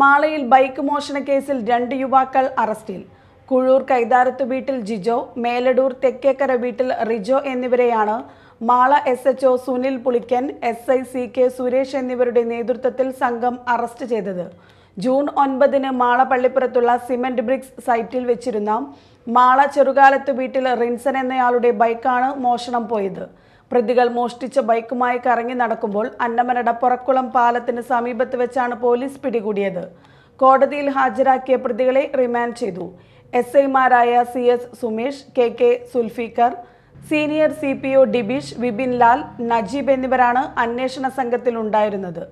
മാളയിൽ bike മോഷണ കേസിൽ രണ്ട് യുവാക്കൾ അറസ്റ്റിൽ. കുഴൂർ കൈതാരത്ത് വീട്ടിൽ ജിജോ മേലടൂർ തെക്കേക്കര വീട്ടിൽ റിജോ എന്നിവരെയാണ് Mala S HO Sunil Pulikkan S I C K Suresh എന്നിവരുടെ നേതൃത്വത്തിൽ സംഘം അറസ്റ്റ് ചെയ്തത്. ജൂൺ ഒൻപതിന് മാള പള്ളിപ്പുറത്തുള്ള സിമന്റ് ബ്രിക്സ് സൈറ്റിൽ വെച്ചിരുന്ന മാള ചെറുകാലത്ത് വീട്ടിൽ റിൻസൻ എന്നയാളുടെ ബൈക്കാണ് മോഷണം പോയത്. പ്രതികൾ മോഷ്ടിച്ച ബൈക്കുമായി കറങ്ങി നടക്കുമ്പോൾ അന്നമനട പുറക്കുളം പാലത്തിന് സമീപത്ത് വെച്ചാണ് പോലീസ് പിടികൂടിയത്. കോടതിയിൽ ഹാജരാക്കിയ പ്രതികളെ റിമാൻഡ് ചെയ്തു. എസ് ഐമാരായ C S Sumesh K K Sulfikar senior C P O Dibeesh Vipin Lal Najeeb എന്നിവരാണ് അന്വേഷണ സംഘത്തിൽ ഉണ്ടായിരുന്നത്